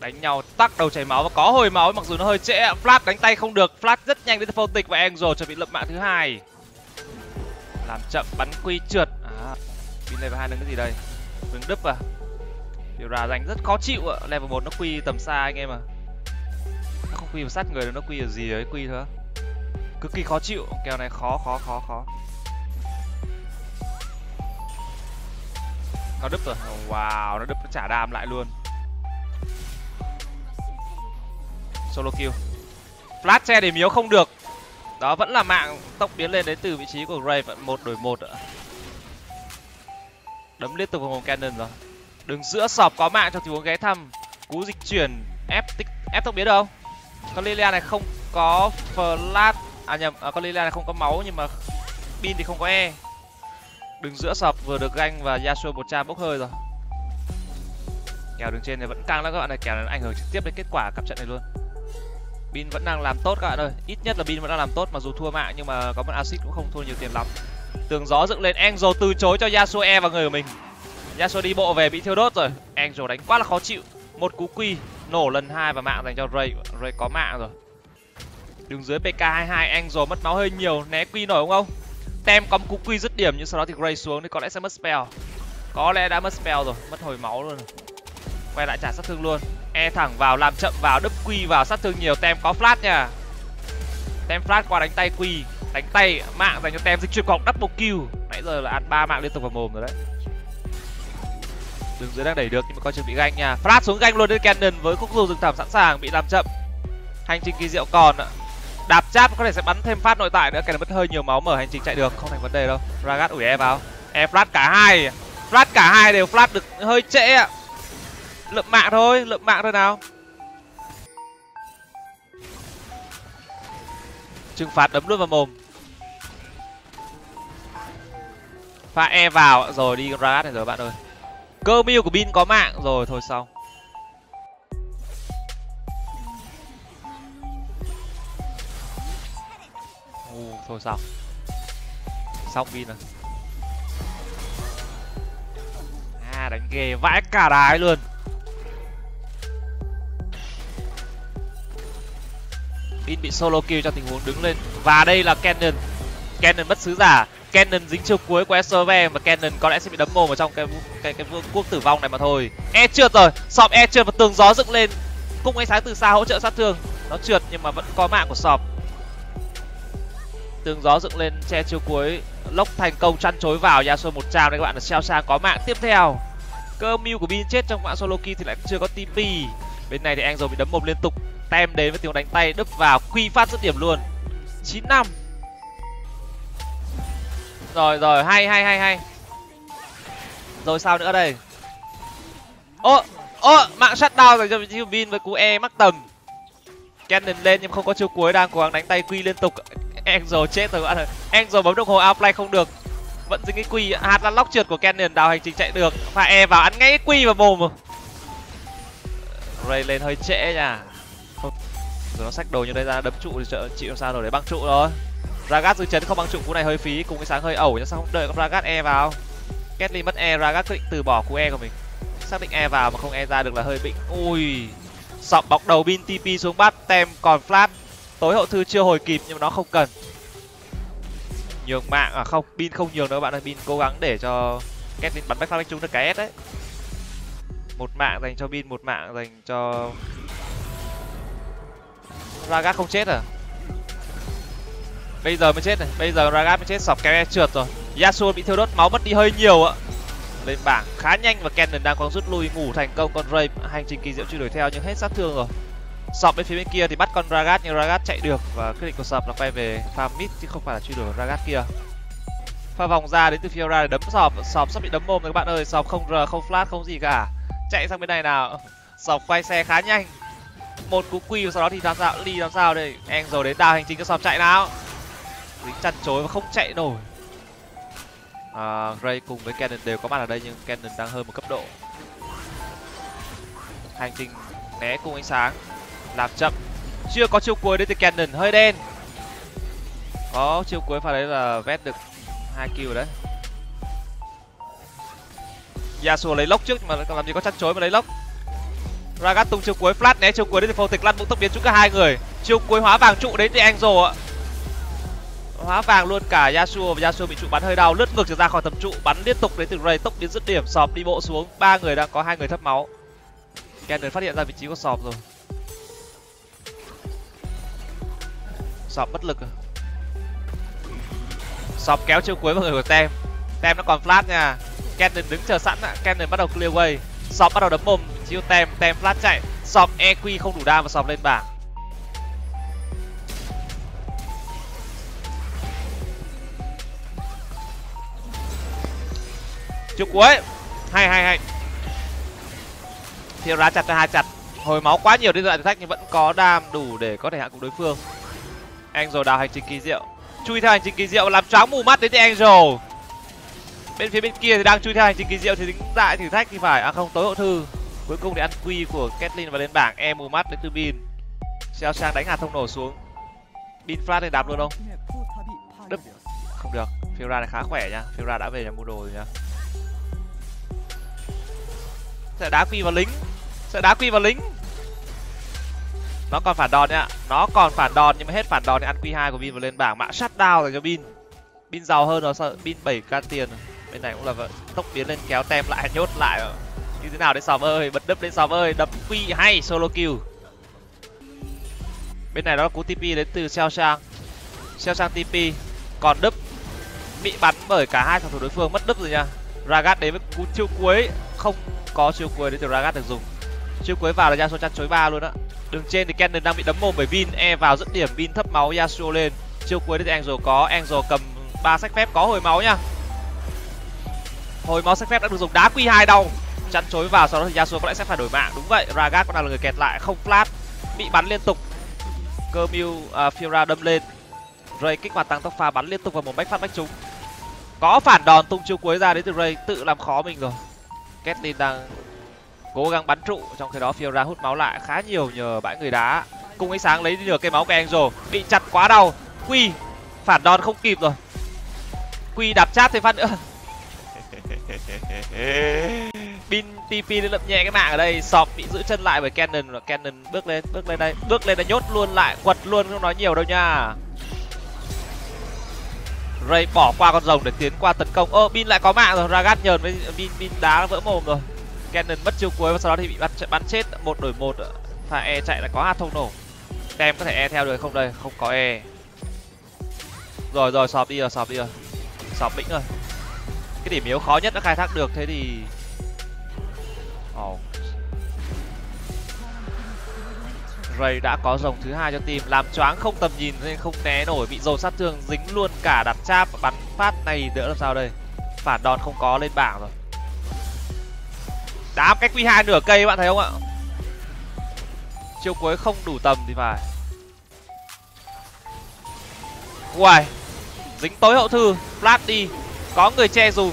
đánh nhau, tắc đầu chảy máu và có hồi máu, mặc dù nó hơi trễ flash đánh tay không được. Flash rất nhanh đến phô tịch và angel chuẩn bị lập mạng thứ hai. Làm chậm bắn quy trượt. À pin level hai đứng cái gì đây? Đứng đứt à? Điều ra dành rất khó chịu ạ. Level một nó quy tầm xa anh em à. Nó không quy vào sát người đâu, nó quy ở gì ấy quy thôi. Cực kỳ khó chịu. Kèo này khó khó khó khó. Nó đứt rồi. Wow, nó đứt, nó trả đam lại luôn. Solo kill. Flash che để miếu không được. Đó vẫn là mạng tốc biến lên đến từ vị trí của ray vẫn một đổi một ạ. Đấm liên tục vào vòng cannon rồi. Đứng giữa sọp có mạng cho tình huống ghé thăm. Cú dịch chuyển ép tích ép tốc biến đâu? con lilia này không có flash à nhầm à, con lilia này không có máu nhưng mà pin thì không có e. Đứng giữa sọp vừa được ganh và yasuo một cha bốc hơi rồi. Kèo đường trên này vẫn căng lắm các bạn này kèo này ảnh hưởng trực tiếp đến kết quả cặp trận này luôn bin vẫn đang làm tốt các bạn ơi. Ít nhất là bin vẫn đang làm tốt mặc dù thua mạng, nhưng mà có một acid cũng không thua nhiều tiền lắm. Tường gió dựng lên, angel từ chối cho yasuo e vào người của mình. Yasuo đi bộ về bị thiêu đốt rồi. Angel đánh quá là khó chịu. Một cú quy nổ lần hai và mạng dành cho ray ray có mạng rồi. Đường dưới pk 22 angel mất máu hơi nhiều, né quy nổi không không tem có một cú quy dứt điểm, nhưng sau đó thì ray xuống, thì có lẽ sẽ mất spell. Có lẽ đã mất spell rồi, mất hồi máu luôn quay lại trả sát thương luôn. E thẳng vào, làm chậm vào, đứt quy vào sát thương nhiều. Tem có flash nha. Tem flash qua đánh tay quy. Đánh tay mạng dành cho tem dịch chuyển cọc double kill. Nãy giờ là ăn ba mạng liên tục vào mồm rồi đấy. Đường dưới đang đẩy được nhưng mà coi chừng bị ganh nha. Flash xuống ganh luôn đến cannon với khúc dù rừng thẳm sẵn sàng, bị làm chậm. Hành trình kỳ diệu còn. Đạp cháp có thể sẽ bắn thêm phát nội tại nữa. Cái này mất hơi nhiều máu mở hành trình chạy được, không thành vấn đề đâu. Ragat ủi e vào. E flash cả hai. Flash cả hai đều flash được hơi trễ ạ lượm mạng thôi, lượm mạng thôi nào. Trừng phạt đấm luôn vào mồm. Pha e vào, rồi đi ragat này rồi, bạn ơi. Cơ mưu của bin có mạng, rồi thôi xong. U thôi xong. Xong bin rồi. À đánh ghê vãi cả đái luôn. Bin bị solo kill trong tình huống đứng lên. Và đây là cannon. Cannon mất sứ giả. Cannon dính chiêu cuối của Esove và cannon có lẽ sẽ bị đấm mồm ở trong cái cái cái vương quốc tử vong này mà thôi. E trượt rồi. Sọp e trượt và tường gió dựng lên. Cung ánh sáng từ xa hỗ trợ sát thương. Nó trượt nhưng mà vẫn có mạng của sọp. Tường gió dựng lên, che chiêu cuối. Lốc thành công chăn chối vào. Yasuo một trào đây các bạn là xeo sang có mạng tiếp theo. Cơ mưu của bin chết trong mạng solo kill thì lại chưa có tp bên này thì angel bị đấm mồm liên tục tem đến với tiếng đánh tay đúp vào, quy phát dứt điểm luôn. Chín năm. Rồi rồi, hay hay hay hay. Rồi sao nữa đây? Ô ô, mạng shut down rồi cho vị với cú e mắc tầm cannon lên nhưng không có chiêu cuối, đang cố gắng đánh tay quy liên tục. Angel chết rồi, bạn ơi. Angel bấm đồng hồ outplay không được. Vẫn dính cái quy, hạt lăn lóc trượt của cannon, đào hành trình chạy được. Pha e vào, ăn ngay cái quy vào mồm. Ray lên hơi trễ nha rồi nó xách đồ như đây ra đấm trụ thì trợ chịu làm sao rồi, để băng trụ rồi ragat dư chấn không băng trụ, cú này hơi phí cùng cái sáng hơi ẩu nhưng sao không đợi con ragat e vào. Ketly mất e ragat quyết định từ bỏ cú e của mình. Xác định e vào mà không e ra được là hơi bị ui! Sọp bọc đầu bin tp xuống bắt, tem còn flash. Tối hậu thư chưa hồi kịp nhưng mà nó không cần. Nhường mạng à không, bin không nhường đâu bạn ơi, bin cố gắng để cho Ketlin bắn backflip trúng được cái s đấy. Một mạng dành cho bin, một mạng dành cho ragat không chết à? Bây giờ mới chết này. Bây giờ ragat mới chết sọc Kere trượt rồi. Yasuo bị thiêu đốt máu mất đi hơi nhiều ạ. Lên bảng khá nhanh và cannon đang có rút lui ngủ thành công con ray hành trình kỳ diệu truy đuổi theo nhưng hết sát thương rồi. Sọc bên phía bên kia thì bắt con ragat nhưng ragat chạy được và quyết định của Sọc là quay về farm mid chứ không phải là truy đuổi ragat kia. Pha vòng ra đến từ fiora để đấm Sọc, Sọc sắp bị đấm mồm rồi các bạn ơi. Sọc không r không flash không gì cả. Chạy sang bên này nào. Sọc quay xe khá nhanh một cú quy sau đó thì làm sao ly làm sao đây? Angel đến đào hành trình cho sọp chạy nào. Dính chăn chối và không chạy nổi. À, Gray cùng với Cannon đều có mặt ở đây nhưng Cannon đang hơn một cấp độ. Hành trình né cùng ánh sáng làm chậm. Chưa có chiêu cuối đến từ Cannon hơi đen. Có chiêu cuối pha đấy là vét được hai kill đấy. Yasuo lấy lốc trước mà làm gì có chăn chối mà lấy lốc ragat tung chiêu cuối, flash né chiêu cuối đến từ phô tịch, lăn cũng tốc biến chúng cả hai người. Chiêu cuối hóa vàng trụ đến từ angel ạ. Hóa vàng luôn cả yasuo và yasuo bị trụ bắn hơi đau, lướt ngược trở ra khỏi tầm trụ, bắn liên tục đến từ ray, tốc biến dứt điểm sọp đi bộ xuống. Ba người đang có hai người thấp máu. Kennen phát hiện ra vị trí của sọp rồi. Sọp bất lực rồi. Sọp kéo chiêu cuối vào người của tem. Tem nó còn flash nha. Kennen đứng chờ sẵn ạ. Kennen bắt đầu clear way. Sọp bắt đầu đấm mồm chiêu tem tem flash chạy. Sọc eq không đủ đam và sọc lên bảng. Chiêu cuối. Hay hay hay. Thiêu ra chặt cho hai chặt. Hồi máu quá nhiều đến giờ thử thách nhưng vẫn có đam đủ để có thể hạ cùng đối phương. Angel đào hành trình kỳ diệu. Chui theo hành trình kỳ diệu làm choáng mù mắt đến thì angel. Bên phía bên kia thì đang chui theo hành trình kỳ diệu thì tính đại thử thách thì phải. À không, tối hậu thư cuối cùng thì ăn quy của Kathleen và lên bảng em mù mắt đến từ bin. Xeo sang đánh hạt thông nổ xuống. Bin flash thì đạp luôn không? Đứt không được. Fira này khá khỏe nha. Fira đã về nhà mua đồ rồi nha. Sẽ đá quy vào lính. Sẽ đá quy vào lính. Nó còn phản đòn nhá nó còn phản đòn, nhưng mà hết phản đòn thì ăn quy hai của bin và lên bảng. Mã sát đao rồi cho bin. Bin giàu hơn rồi, sợ bin bảy k tiền. Bên này cũng là vậy tốc biến lên kéo tem lại, nhốt lại như thế nào đấy, sòm ơi? Bật đứt lên sòm ơi. Đập quy hay, solo kill. Bên này đó là cú tp đến từ xeo sang xeo sang tp còn đứt bị bắn bởi cả hai phòng thủ đối phương, mất đứt rồi nha. Ragat đến với cú chiêu cuối. Không có chiêu cuối để từ ragat được dùng. Chiêu cuối vào là yasuo chăn chối ba luôn á. Đường trên thì Kennen đang bị đấm mồm bởi Vin. E vào dứt điểm, Vin thấp máu Yasuo lên. Chiêu cuối thì Angel có. Angel cầm ba sách phép có hồi máu nha. Hồi máu sách phép đã được dùng đá quy hai đau chắn chối vào sau đó thì Yasuo có lẽ sẽ phải đổi mạng. Đúng vậy Ragat cũng đang là người kẹt lại không flash bị bắn liên tục. Cơ mưu uh, à, Fiora đâm lên. Ray kích hoạt tăng tốc pha bắn liên tục vào một bách phát bách trúng. Có phản đòn tung chiêu cuối ra đến từ Ray tự làm khó mình rồi. Caitlyn đang cố gắng bắn trụ trong khi đó Fiora hút máu lại khá nhiều nhờ bãi người đá. Cung ánh sáng lấy được cây máu của Angel bị chặt quá đau. Quy phản đòn không kịp rồi. Quy đạp chát thêm phát nữa. bin tp lên lập nhẹ cái mạng ở đây. Sọp bị giữ chân lại bởi cannon. Và cannon bước lên bước lên đây, bước lên là nhốt luôn lại, quật luôn, không nói nhiều đâu nha. Ray bỏ qua con rồng để tiến qua tấn công. Ơ bin lại có mạng rồi. Ragat nhờn với bin bin đá vỡ mồm rồi. Cannon mất chiêu cuối và sau đó thì bị bắn bắn chết. Một đổi một. Pha e chạy là có hạt thông nổ. Tem có thể e theo được không đây? Không có e. Rồi rồi, sọp đi rồi, sọp đi rồi. Sọp lĩnh rồi. Cái điểm yếu khó nhất đã khai thác được, thế thì oh. Ray đã có rồng thứ hai cho team, làm choáng không tầm nhìn nên không né nổi, bị dồn sát thương dính luôn cả đặt cháp bắn phát này đỡ làm sao đây? Phản đòn không có lên bảng rồi. Đá cách q hai nửa cây, bạn thấy không ạ? Chiêu cuối không đủ tầm thì phải. Uầy, Dính tối hậu thư Flash đi, Có người che dù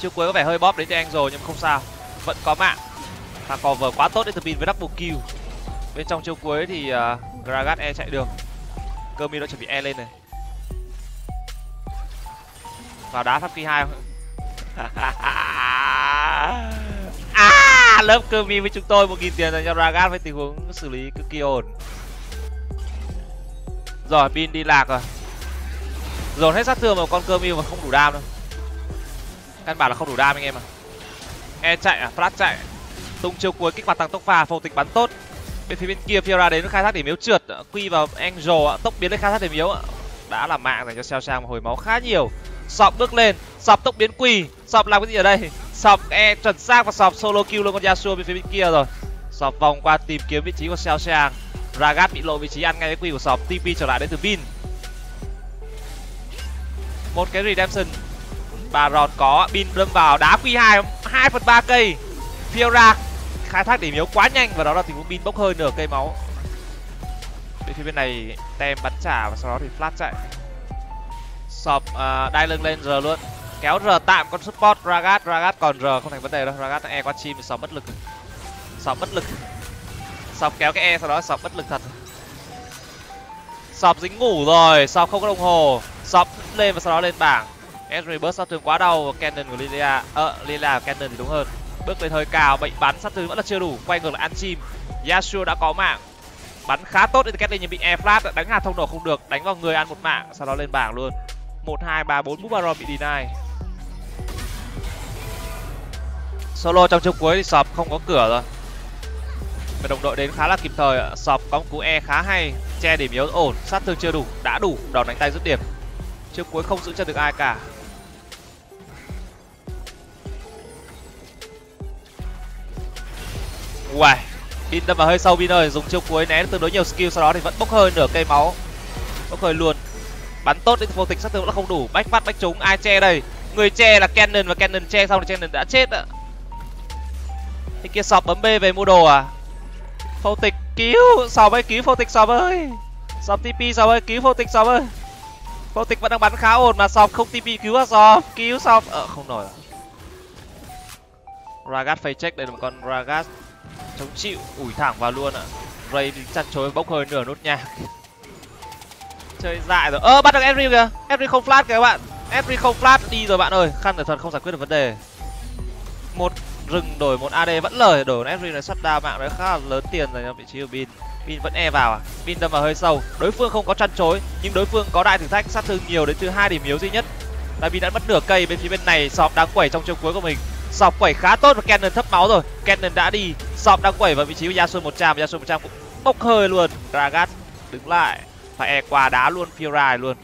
Chiêu cuối có vẻ hơi bóp đến cho anh rồi, nhưng không sao. Vẫn có mạng. Thằng cover quá tốt đến từ pin với double kill. Bên trong chiêu cuối thì uh, Gragas E chạy được. Cơ mi đã chuẩn bị E lên này. Vào đá pháp kỳ hai. À, lớp cơ mi với chúng tôi một nghìn tiền dành cho Ragas với tình huống xử lý cực kỳ ổn. Rồi pin đi lạc rồi. Dồn hết sát thương vào con cơ mà không đủ đam đâu. Căn bản là không đủ đam anh em à e chạy à? Flash chạy. Tung chiêu cuối kích mặt tăng tốc phà, phòng tịch bắn tốt. Bên phía bên kia fiora đến khai thác điểm yếu trượt. Quy vào angel tốc biến lên khai thác điểm yếu đã làm mạng dành cho xeo sang hồi máu khá nhiều. Sọp bước lên. Sọp tốc biến quỳ. Sọp làm cái gì ở đây? Sọp e chuẩn xác và sọp solo kill luôn con yasuo bên phía bên kia rồi. Sọp vòng qua tìm kiếm vị trí của xeo sang ragat bị lộ vị trí ăn ngay cái quỳ của sọp. Tp trở lại đến từ bin. Một cái redemption baron có pin đâm vào đá q hai hai phần 3 cây. Fiora khai thác điểm yếu quá nhanh và đó là tình huống pin bốc hơi nửa cây máu. Bên phía bên này tem bắn trả và sau đó thì flash chạy. Sọp uh, đai lưng lên r luôn. Kéo r tạm con support ragat. Ragat còn r không thành vấn đề đâu. Ragat e qua chim thì sọp bất lực. Sọp bất lực. Sọp kéo cái e sau đó sọp bất lực thật. Sọp dính ngủ rồi sọp không có đồng hồ. Sọp lên và sau đó lên bảng. Ezreal bớt sát thương quá đau, Cannon của Lilia ờ Lilia của Cannon thì đúng hơn. Bước lên hơi cao, bệnh bắn sát thương vẫn là chưa đủ, quay ngược lại ăn chim. Yasuo đã có mạng. Bắn khá tốt đến kết nhưng bị e flat đánh hạt thông nổ không được, đánh vào người ăn một mạng, sau đó lên bảng luôn. Một, hai, ba, bốn baron bị deny. Solo trong chung cuối thì sọp không có cửa rồi. Và đồng đội đến khá là kịp thời sọp có một cú e khá hay, che điểm yếu ổn, sát thương chưa đủ, đã đủ, đòn đánh tay dứt điểm. Trước cuối không giữ chân được ai cả. Uầy, Bin đâm vào hơi sâu Bin ơi, dùng chiêu cuối né tương đối nhiều skill sau đó thì vẫn bốc hơi nửa cây máu. Bốc hơi luôn. Bắn tốt đến vô tình sát thương là không đủ, bách phát bách trúng ai che đây? Người che là Cannon và Cannon che xong thì Cannon đã chết ạ. Thì kia sọp bấm B về mua đồ à? Phô tịch cứu, sọp ơi cứu phô tịch sọp ơi. Sọp TP sọp ơi cứu phô tịch sọp ơi. Phô tịch vẫn đang bắn khá ổn mà sọp không TP cứu à sọp, cứu sọp. Ờ không nổi. Ragat face check đây là một con Ragat chống chịu, ủi thẳng vào luôn ạ. Ray chăn chối bốc hơi nửa nốt nhạc. Chơi dại rồi. Ơ, bắt được every kìa. Every không flash kìa các bạn. Every không flash đi rồi bạn ơi. Khăn thật không giải quyết được vấn đề. Một rừng đổi một ad vẫn lời. Đổi every này xuất đa mạng đấy khá là lớn tiền rồi vị trí của bin. Bin vẫn e vào à? Bin đâm vào hơi sâu. Đối phương không có chăn chối nhưng đối phương có đại thử thách, sát thương nhiều đến từ hai điểm yếu duy nhất. Là vì đã mất nửa cây bên phía bên này sọp đáng quẩy trong chiều cuối của mình sọc quẩy khá tốt và Cannon thấp máu rồi. Cannon đã đi, sọc đang quẩy vào vị trí của Yasuo 100 Yasuo 100 cũng bốc hơi luôn. Dragat đứng lại, phải e qua đá luôn, Fury luôn.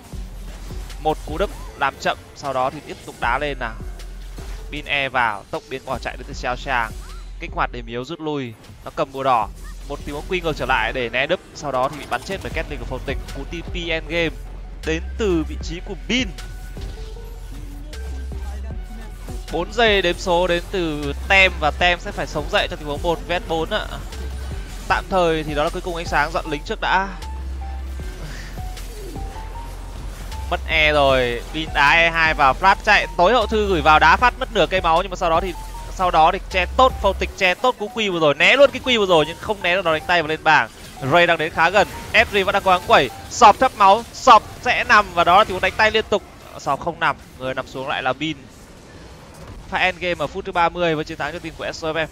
Một cú đấm làm chậm, sau đó thì tiếp tục đá lên nào. Bin e vào, tốc biến bỏ chạy đến từ Xiao Chang kích hoạt để miếu rút lui, nó cầm bùa đỏ. Một tình huống quy ngược trở lại để né đúp sau đó thì bị bắn chết bởi Caitlyn của phòng tịch. Cú TP endgame đến từ vị trí của Bin 4 giây đếm số đến từ tem và tem sẽ phải sống dậy trong tình huống một vs bốn ạ. Tạm thời thì đó là cuối cùng ánh sáng, dọn lính trước đã. Mất e rồi, pin đá e 2 vào flash chạy. Tối hậu thư gửi vào đá phát mất nửa cây máu, nhưng mà sau đó thì, sau đó thì che tốt phong tịch che tốt cú quy vừa rồi. Né luôn cái quy vừa rồi nhưng không né được, nó đánh tay vào lên bảng. Ray đang đến khá gần fg vẫn đang cố gắng quẩy. Sọp thấp máu, sọp sẽ nằm và đó là tình huống đánh tay liên tục. Sọp không nằm, người nằm xuống lại là bin pha endgame ở phút thứ 30 với chiến thắng cho team của SOFM